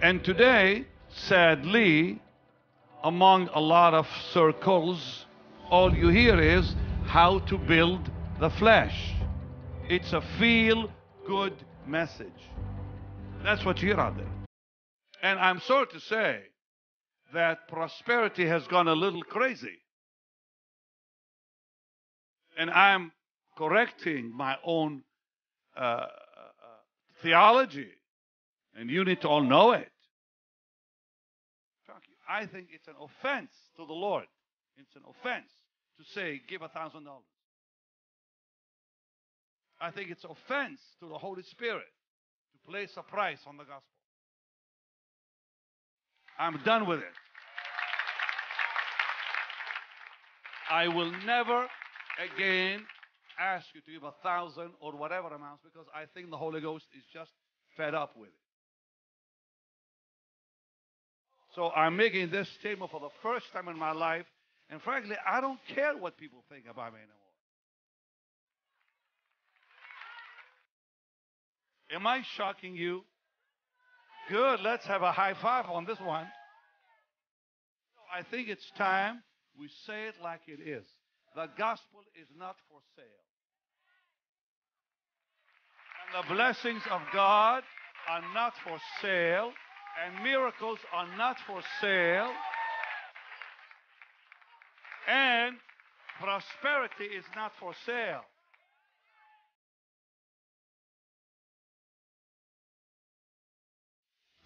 And today, sadly, among a lot of circles, all you hear is how to build the flesh. It's a feel good message. That's what you hear out there. And I'm sorry to say that prosperity has gone a little crazy. And I'm correcting my own uh, uh, theology. And you need to all know it. I think it's an offense to the Lord. It's an offense to say, give a thousand dollars. I think it's offense to the Holy Spirit to place a price on the gospel. I'm done with it. I will never again ask you to give a thousand or whatever amounts because I think the Holy Ghost is just fed up with it. So I'm making this statement for the first time in my life, and frankly, I don't care what people think about me anymore. Am I shocking you? Good, let's have a high five on this one. I think it's time we say it like it is. The gospel is not for sale. And the blessings of God are not for sale, and miracles are not for sale, and prosperity is not for sale.